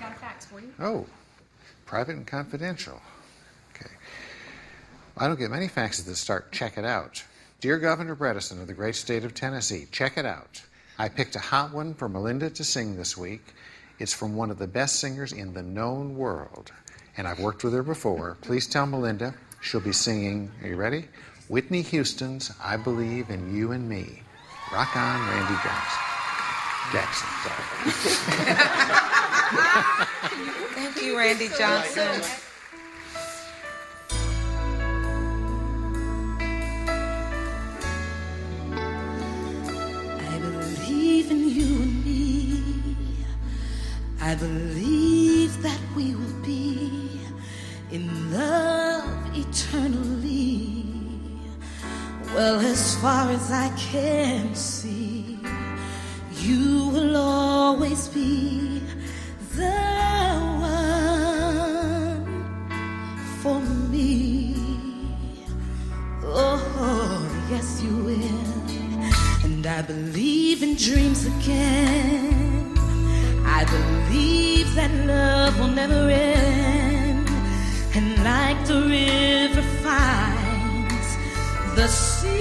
got a fax for you. Oh, private and confidential. Okay. I don't get many faxes that start, check it out. Dear Governor Bredesen of the great state of Tennessee, check it out. I picked a hot one for Melinda to sing this week. It's from one of the best singers in the known world. And I've worked with her before. Please tell Melinda she'll be singing, are you ready? Whitney Houston's I Believe in You and Me. Rock on, Randy Johnson. Jackson, sorry. Thank you, Randy Johnson. I believe in you and me. I believe that we will be in love eternally. Well, as far as I can see, you will always I believe in dreams again. I believe that love will never end. And like the river finds the sea,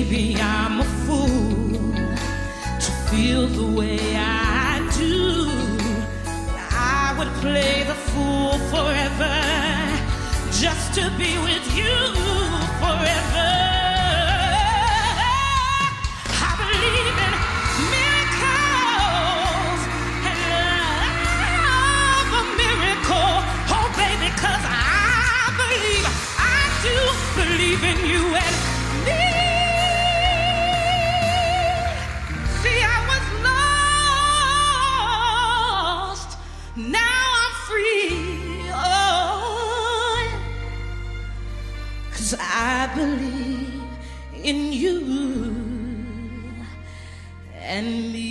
Maybe I'm a fool to feel the way I do. I would play the fool forever just to be with you believe in you and me.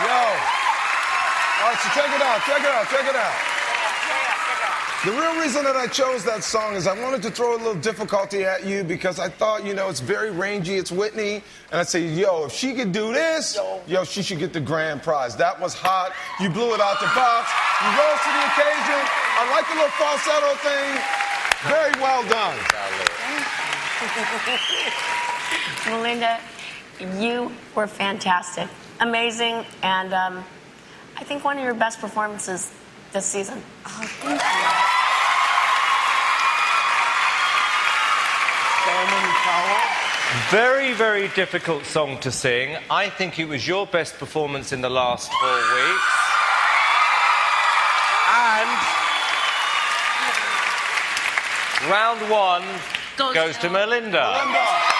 Yo. All right, so check it out, check it out, check it out. The real reason that I chose that song is I wanted to throw a little difficulty at you because I thought, you know, it's very rangy, it's Whitney, and I say, yo, if she could do this, yo, she should get the grand prize. That was hot. You blew it out the box. You rose to the occasion. I like the little falsetto thing. Very well done. Melinda, you were fantastic, amazing, and um, I think one of your best performances this season. Oh, thank you. Very, very difficult song to sing. I think it was your best performance in the last four weeks. And round one goes, to Melinda. Linda.